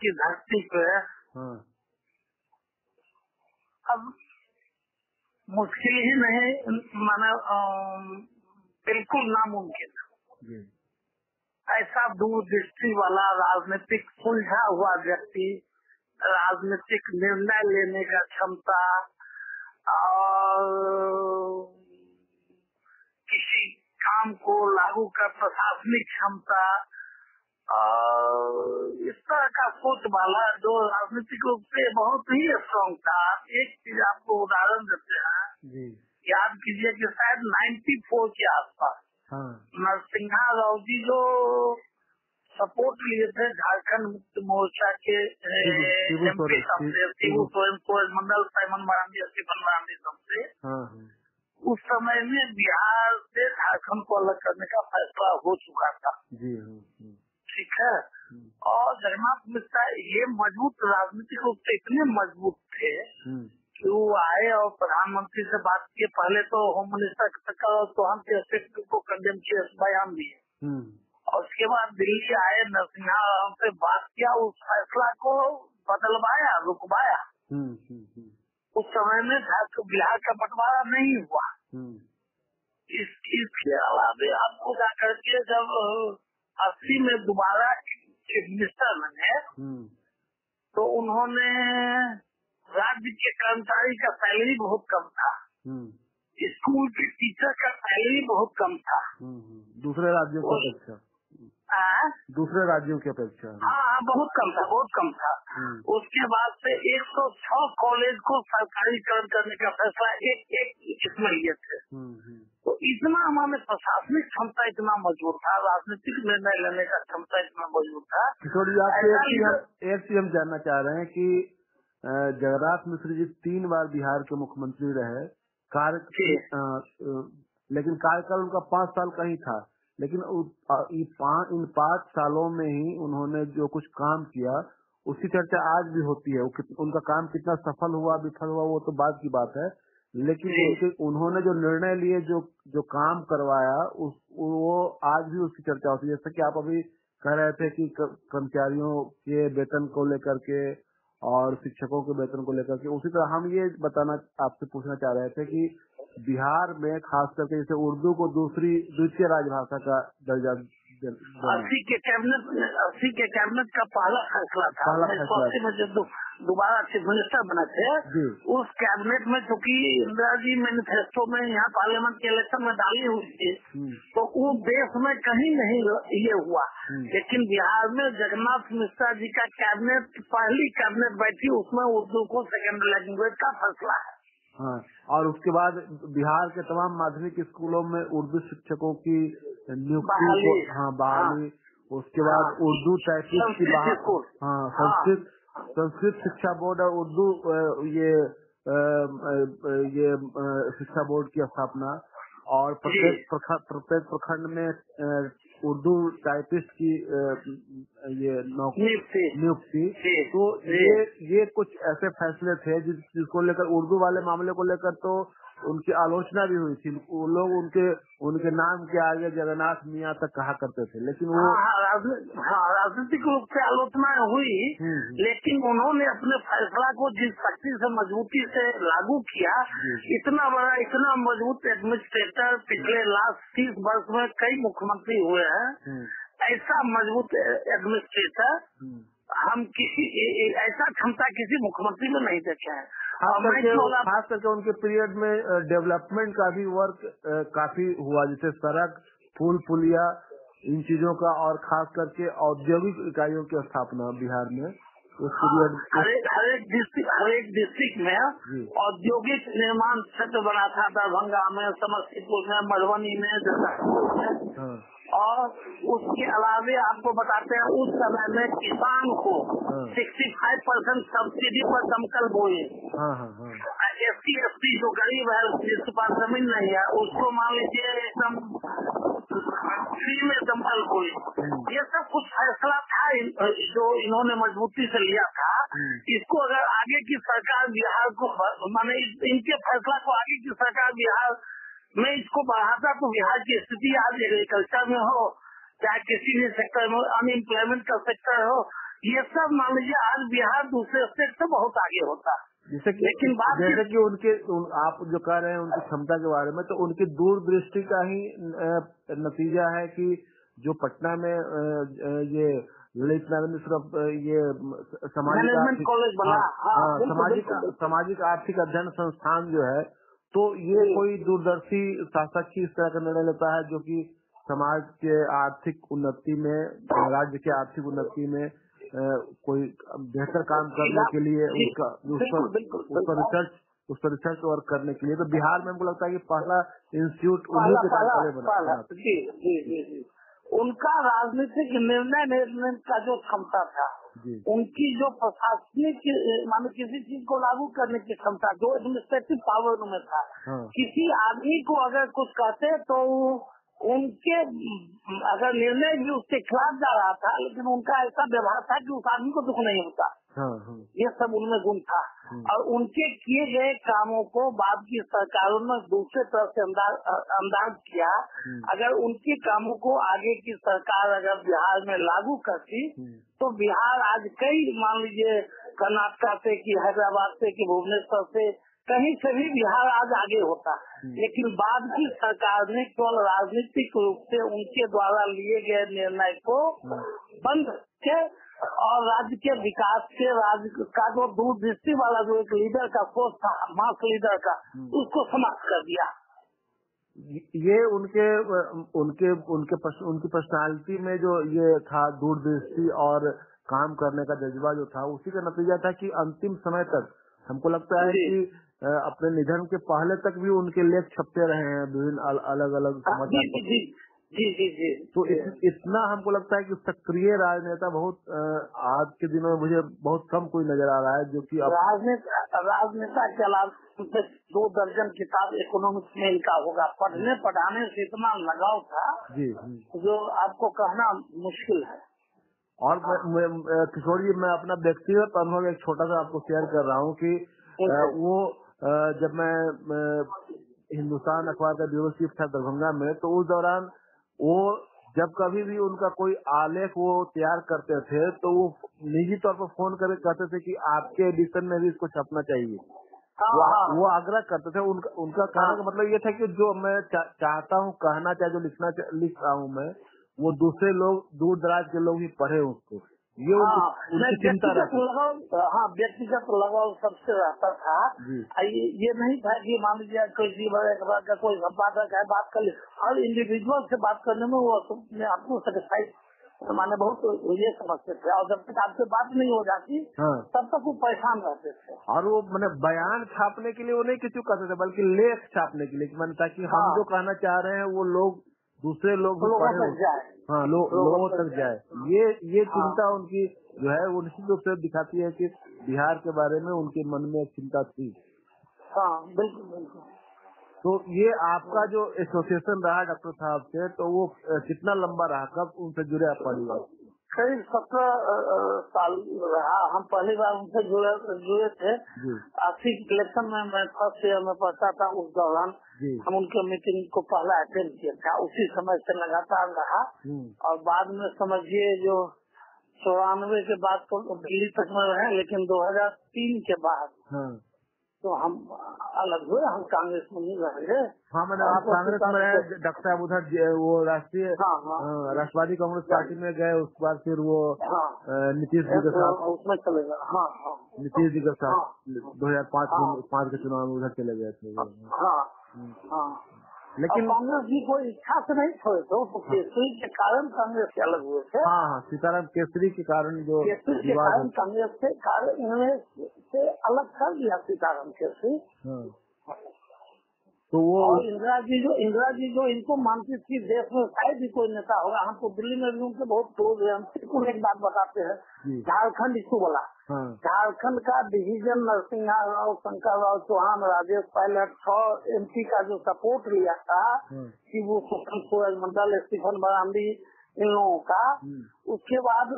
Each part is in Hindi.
की धरती पे हाँ। अब मुश्किल ही नहीं माना बिल्कुल नामुमकिन। ऐसा दूरदृष्टि वाला राजनीतिक सुलझा हुआ व्यक्ति राजनीतिक निर्णय लेने का क्षमता और किसी काम को लागू कर प्रशासनिक क्षमता और इस तरह का सोच वाला जो राजनीतिक रूप से बहुत ही स्ट्रांग था। एक चीज़ आपको उदाहरण देते हैं। याद कीजिए कि शायद 94 के आसपास हाँ। नरसिंहा राव जी जो सपोर्ट लिए थे झारखंड मुक्ति मोर्चा के शिबू सोरेन, सोरेन सोरेन मंडल साइमन मारांडी स्टीफन मारांडी सबसे हाँ हाँ। उस समय में बिहार से झारखंड को अलग करने का फैसला हो चुका था। जी हाँ। हाँ, ठीक है? और जगन्नाथ मिश्रा ये मज़बूत राजनीतिक रूप से इतने मज़बूत थे हम्म, कि वो आए और प्रधानमंत्री से बात किए। पहले तो होम मिनिस्टर चौहान के स्टेटमेंट को कंडेम किए बयान दिए। हम्म, और उसके बाद दिल्ली आए नरसिंहा से बात किया उस फैसला को बदलवाया रुकवाया। हम्म, उस समय में बिहार का बंटवारा नहीं हुआ। इस इसके अलावा आपको जा करके जब अस्सी में दोबारा चीफ मिनिस्टर बने हम्म, तो उन्होंने राज्य के कर्मचारी का सैलरी बहुत कम था। हम्म, स्कूल के टीचर का सैलरी बहुत कम था। हम्म, हम्म, दूसरे राज्यों की अपेक्षा? दूसरे राज्यों की अपेक्षा। हाँ हाँ बहुत कम था बहुत कम था। उसके बाद से 106 कॉलेज को सरकारीकरण करने का फैसला एक एक इसमें लिए थे। तो इतना हमारे प्रशासनिक क्षमता इतना मज़बूत था राजनीतिक निर्णय लेने का क्षमता इतना मज़बूत था। किशोर आपसे एक चीज़ हम जानना चाह रहे हैं कि जगन्नाथ मिश्र जी तीन बार बिहार के मुख्यमंत्री रहे। कार्य लेकिन कार्यकाल उनका पाँच साल का ही था। लेकिन इन पाँच सालों में ही उन्होंने जो कुछ काम किया उसकी चर्चा आज भी होती है। उनका काम कितना सफल हुआ विफल हुआ वो तो बाद की बात है। लेकिन उन्होंने जो निर्णय लिए जो जो काम करवाया उस वो आज भी उसकी चर्चा होती है। जैसे कि आप अभी कह रहे थे कि कर्मचारियों के वेतन को लेकर के और शिक्षकों के वेतन को लेकर के उसी तरह हम ये बताना आपसे पूछना चाह रहे थे कि बिहार में खास करके जैसे उर्दू को दूसरी द्वितीय राजभाषा का दर्जा अस्सी के कैबिनेट अस्सी के कैबिनेट का पहला फैसला था। पहला फैसला। दोबारा चीफ मिनिस्टर बने थे उस कैबिनेट में चूँकि इंदिरा जी मैनिफेस्टो में यहाँ पार्लियामेंट के इलेक्शन में डाली हुई थी हम्म, तो वो देश में कहीं नहीं ये हुआ हम्म। लेकिन बिहार में जगन्नाथ मिश्रा जी का कैबिनेट पहली कैबिनेट बैठी उसमें उर्दू को सेकेंड लैंग्वेज का फैसला है हाँ और उसके बाद बिहार के तमाम माध्यमिक स्कूलों में उर्दू शिक्षकों की नियुक्ति। हाँ बहाली उसके बाद हाँ। उर्दू टाइपिस्ट की स्कूल। हाँ हाँ। संस्कृत संस्कृत शिक्षा बोर्ड और उर्दू ये ये शिक्षा बोर्ड की स्थापना और प्रत्येक प्रत्येक प्रखंड में उर्दू टाइपिस्ट की ये नौकरी नियुक्ति। तो ये ये कुछ ऐसे फैसले थे जिसको लेकर उर्दू वाले मामले को लेकर तो उनकी आलोचना भी हुई थी। वो लोग उनके उनके नाम के आगे जगन्नाथ मियाँ तक कहा करते थे लेकिन वो हाँ हाँ हाँ, राजनीतिक रूप से आलोचना हुई हम्म। लेकिन उन्होंने अपने फैसला को जिस शक्ति से मजबूती से लागू किया इतना बड़ा इतना मज़बूत एडमिनिस्ट्रेटर पिछले लास्ट तीस वर्ष में कई मुख्यमंत्री हुए हैं। हम्म, ऐसा मज़बूत एडमिनिस्ट्रेटर हम्म। हम किसी ऐसा क्षमता किसी मुख्यमंत्री में नहीं देखे हैं। खास करके खास करके उनके पीरियड में डेवलपमेंट का भी वर्क काफ़ी हुआ जैसे सड़क पुल पुलिया इन चीज़ों का और खास करके औद्योगिक इकाइयों की स्थापना बिहार में। हर एक हर एक डिस्ट्रिक्ट हर एक डिस्ट्रिक्ट में औद्योगिक निर्माण क्षेत्र बना था दरभंगा में समस्तीपुर में मधुबनी में में। हाँ। और उसके अलावे आपको बताते हैं उस समय में किसान को हाँ। 65 परसेंट सब्सिडी पर दमकल बोए हाँ हाँ हाँ। एस सी एस टी जो गरीब है जिसके पास ज़मीन नहीं है उसको मान लीजिए एकदम फ्री में दमकल बोए ये सब कुछ फैसला था जो इन्होंने मजबूती से लिया था। हम्म। इसको अगर आगे की सरकार बिहार को माने इनके फैसला को आगे की सरकार बिहार में इसको बढ़ाता तो बिहार की स्थिति आज एग्रीकल्चर में हो चाहे किसी भी सेक्टर में अनएम्प्लॉयमेंट का सेक्टर हो ये सब मान लीजिए आज बिहार दूसरे स्टेट से बहुत आगे होता। है जैसे कि लेकिन बात जैसे कि उनके उन, आप जो कह रहे हैं उनकी क्षमता के बारे में तो उनकी दूरदृष्टि का ही नतीजा है कि जो पटना में ये ललित नारायण मिश्र ये सामाजिक हाँ, हाँ, हाँ, सामाजिक। सामाजिक आर्थिक अध्ययन संस्थान जो है तो ये कोई दूरदर्शी शासक ही इस तरह का निर्णय लेता है जो कि समाज के आर्थिक उन्नति में राज्य के आर्थिक उन्नति में कोई बेहतर काम करने के लिए उसका उस पर उस पर रिसर्च उस पर रिसर्च वर्क करने के लिए। तो बिहार में हमको लगता है कि पहला इंस्टीट्यूट उन्हीं के पहला पहला जी जी जी जी। उनका राजनीतिक निर्णय निर्णय का जो क्षमता था उनकी जो प्रशासनिक मानो किसी चीज़ को लागू करने की क्षमता जो एडमिनिस्ट्रेटिव पावर में था हाँ। किसी आदमी को अगर कुछ कहते तो उनके अगर निर्णय भी उसके खिलाफ जा रहा था लेकिन उनका ऐसा व्यवहार था कि उस आदमी को दुख नहीं होता हाँ हाँ ये सब उनमें गुण था हम्म। और उनके किए गए कामों को बाद की सरकारों ने दूसरे तरह से अंदाज किया। अगर उनके कामों को आगे की सरकार अगर बिहार में लागू करती तो बिहार आज कई मान लीजिए कर्नाटका से कि हैदराबाद से कि भुवनेश्वर से कहीं से भी बिहार आज आगे होता हम्म। लेकिन बाद की सरकार ने केवल राजनीतिक रूप से उनके द्वारा लिए गए निर्णय को हम्म। बंद के और राज्य के विकास के राज्य का जो दूरदृष्टि वाला जो एक लीडर का सोच था मास लीडर का हम्म। उसको समाप्त कर दिया ये उनके उनके उनके पर्स- उनकी पर्सनालिटी में जो ये था दूरदृष्टि और काम करने का जज्बा जो था उसी का नतीजा था कि अंतिम समय तक हमको लगता है। कि अपने निधन के पहले तक भी उनके लेख छपते रहे हैं विभिन्न अल, अलग अलग जी समाचार जी जी जी तो इत, इतना हमको लगता है कि सक्रिय राजनेता बहुत आज के दिनों में मुझे बहुत कम कोई नज़र आ रहा है जो कि अब राजनेता राजनेता के अलावा दो दर्जन किताब इकोनॉमिक्स में इनका होगा। पढ़ने पढ़ाने से इतना लगाव था जी। जो आपको कहना मुश्किल है। और किशोर जी मैं अपना व्यक्तिगत अनुभव एक छोटा सा आपको शेयर कर रहा हूँ कि वो जब मैं हिंदुस्तान अखबार का ब्यूरो चीफ था दरभंगा में तो उस दौरान वो जब कभी भी उनका कोई आलेख वो तैयार करते थे तो वो निजी तौर पर फ़ोन करके कहते थे कि आपके एडिशन में भी इसको छपना चाहिए। हाँ वो, हाँ। वो आग्रह करते थे उनका उनका कहने हाँ। का मतलब ये था कि जो मैं चा, चाहता हूँ कहना चाहे जो लिखना लिख रहा हूँ मैं वो दूसरे लोग दूर दराज के लोग ही पढ़े उसको। ये हाँ, उनकी चिंता लगाव हाँ व्यक्तिगत लगाव सबसे रहता था। ये, ये नहीं था कि मान लीजिए किसी का कोई संपादक है बात कर ले। हर इंडिविजुअल से बात करने में वो अपने आपको सेटिस्फाइड माने बहुत ये समझते थे। और जब तक आपसे बात नहीं हो जाती हाँ। तब तक वो परेशान रहते थे। और वो मैंने बयान छापने के लिए वो नहीं किसी को कहते थे बल्कि लेख छापने के लिए मैंने ताकि हम हाँ। जो कहना चाह रहे हैं वो लोग दूसरे लोग लोगों तक जाए। हाँ लो, लोगों लोगों तक जाए। ये ये हाँ। चिंता उनकी जो है वो निश्चित रूप से दिखाती है कि बिहार के बारे में उनके मन में एक चिंता थी। हाँ बिल्कुल बिल्कुल। तो ये आपका जो एसोसिएशन रहा डॉक्टर साहब से तो वो कितना लंबा रहा? कब उनसे जुड़े आप परिवार करीब सत्रह साल रहा। हम पहली बार उनसे जुड़े जुड़े थे। अस्सी इलेक्शन में मैं फ़र्स्ट ईयर में पढ़ता था उस दौरान हम उनके मीटिंग को पहला अटेंड किया था। उसी समय से लगातार रहा। और बाद में समझिए जो चौरानवे के बाद तो दिल्ली तक में रहे लेकिन 2003 के बाद हाँ। तो हम अलग हुए हम कांग्रेस में नहीं रहेंगे हाँ। मैडम आप कांग्रेस में डॉक्टर साहब उधर वो राष्ट्रीय हाँ हाँ। राष्ट्रवादी कांग्रेस पार्टी में गए उसके बाद फिर वो हाँ। नीतीश जी के साथ। उसमें चलेगा हाँ हाँ। नीतीश जी के साथ हाँ। दो हज़ार पाँच हाँ। पाँच के चुनाव में उधर चले गए थे। हाँ। हम्म। हाँ। लेकिन कांग्रेस जी को इच्छा से नहीं छोड़े थे तो केसरी के कारण कांग्रेस से अलग हुए थे। हाँ हाँ सीताराम केसरी के कारण जो केसरी के कारण कांग्रेस से कारण इन्होंने से अलग कर दिया सीताराम केसरी। हाँ। तो वो और इंदिरा जी जो इंदिरा जी जो इनको मानती थी देश में शायद ही कोई नेता होगा हम तो दिल्ली में भी उनसे बहुत क्लोज है हम सिर्फ़ एक बात बताते हैं। झारखंड इशू वाला। हाँ झारखंड का डिवीज़न नरसिंहा राव शंकर राव चौहान राजेश पायलट छह एमपी का जो सपोर्ट लिया था हाँ। कि वो सुखन सूरज मंडल स्टीफन बरामदी इन लोगों का हम्म, उसके बाद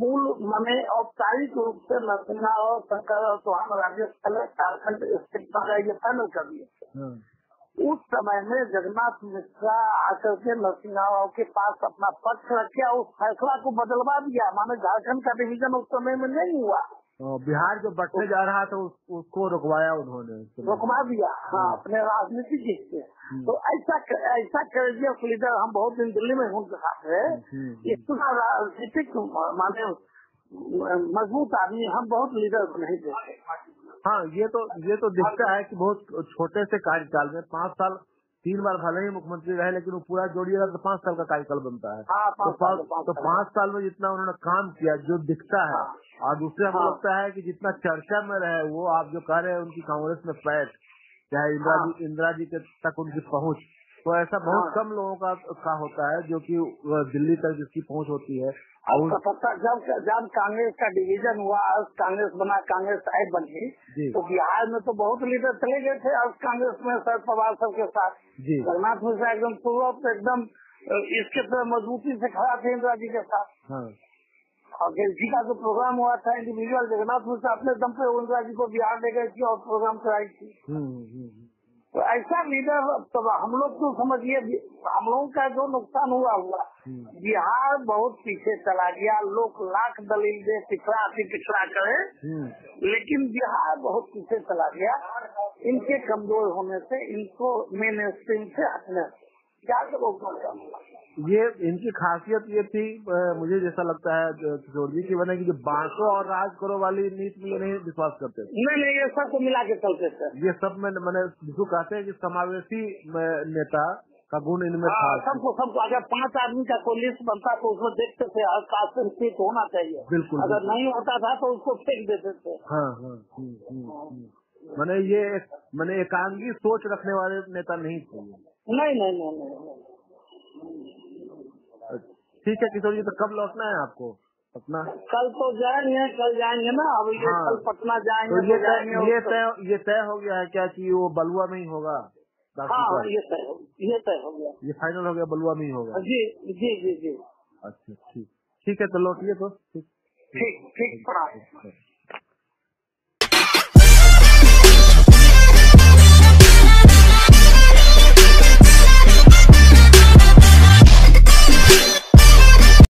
मूल माने औपचारिक रूप से नरसिंहा और शंकर और चौहान राजेश पायलट झारखंड स्टेट का ये फाइनल कर हाँ। उस समय में जगन्नाथ मिश्रा आकर के नरसिंह राव के पास अपना पक्ष रखा उस फैसला को बदलवा दिया। माने झारखंड का डिवीज़न उस समय में नहीं हुआ। तो बिहार जो बटने जा रहा था उस, उसको रुकवाया उन्होंने। रुकवा दिया हाँ अपने राजनीतिक हिस्से तो ऐसा ऐसा करेजियस लीडर हम बहुत दिन दिल्ली में घूम रहे हम्म, इतना राजनीतिक माने मज़बूत आदमी हम बहुत लीडर नहीं देते हाँ ये तो ये तो दिखता है कि बहुत छोटे से कार्यकाल में पाँच साल तीन बार भले ही मुख्यमंत्री रहे लेकिन वो पूरा जोड़िएगा तो पाँच साल का कार्यकाल बनता है हाँ तो पाँच साल पाँच तो साल। पाँच साल में जितना उन्होंने काम किया जो दिखता है और दूसरे हमें हाँ। लगता है कि जितना चर्चा में रहे वो आप जो कह रहे हैं उनकी कांग्रेस में पैठ चाहे इंदिरा हाँ। जी इंदिरा जी के तक उनकी पहुँच तो ऐसा बहुत हाँ। कम लोगों का का होता है जो कि दिल्ली तक जिसकी पहुँच होती है और आपका पता जब जब कांग्रेस का डिवीज़न हुआ आज कांग्रेस बना कांग्रेस आई बनी। तो बिहार में तो बहुत लीडर चले गए थे आज कांग्रेस में शरद पवार सब के साथ जगन्नाथ मिश्रा एकदम पूर्व एकदम इसके तरह मजबूती से खड़ा थे इंदिरा जी के साथ हाँ और का जो प्रोग्राम हुआ था इंडिविजुअल जगन्नाथ मिश्रा अपने दम पे इंदिरा जी को बिहार ले गई थी और प्रोग्राम कराई थी हम्म हम्म, हम्म। तो ऐसा लीडर तो हम लोग तो समझिए हम लोगों का जो नुकसान हुआ हुआ। हम्म। बिहार बहुत पीछे चला गया लोग लाख दलील दे पिछड़ा अति पिछड़ा करे। हम्म। लेकिन बिहार बहुत पीछे चला गया। इनके कमज़ोर होने से इनको मेन स्ट्रीम से हटने क्या करो ये इनकी खासियत ये थी मुझे जैसा लगता है किशोर जी की बने की जो बांटो और राज करो वाली नीति में ये नहीं विश्वास करते नहीं नहीं ये सबको मिला के चलते थे। ये सब में मैंने जिसको कहते हैं कि समावेशी नेता का गुण इनमें था। हाँ, सबको सबको अगर पाँच आदमी का कोई लिस्ट बनता तो उसमें देखते थे हर कास्ट में सीट होना चाहिए। बिल्कुल, अगर नहीं होता था तो उसको फेंक देते थे। हाँ हाँ हम्म, हम्म। मैंने ये मैंने एकांगी सोच रखने वाले नेता नहीं थे। नहीं नहीं, नहीं। ठीक है किशोर जी तो कब लौटना है आपको? पटना? कल तो जाएँगे कल जाएँगे ना। अब ये हाँ। कल पटना तो जाएँगे ये तो जाएँगे तय ये तय ये तय हो गया है क्या कि वो बलुआ में ही होगा? हाँ ये तय हो ये तय हो गया। ये फाइनल हो गया बलुआ में ही होगा। जी जी जी जी। अच्छा ठीक। ठीक है तो लौटिए तो? ठीक ठीक, ठीक।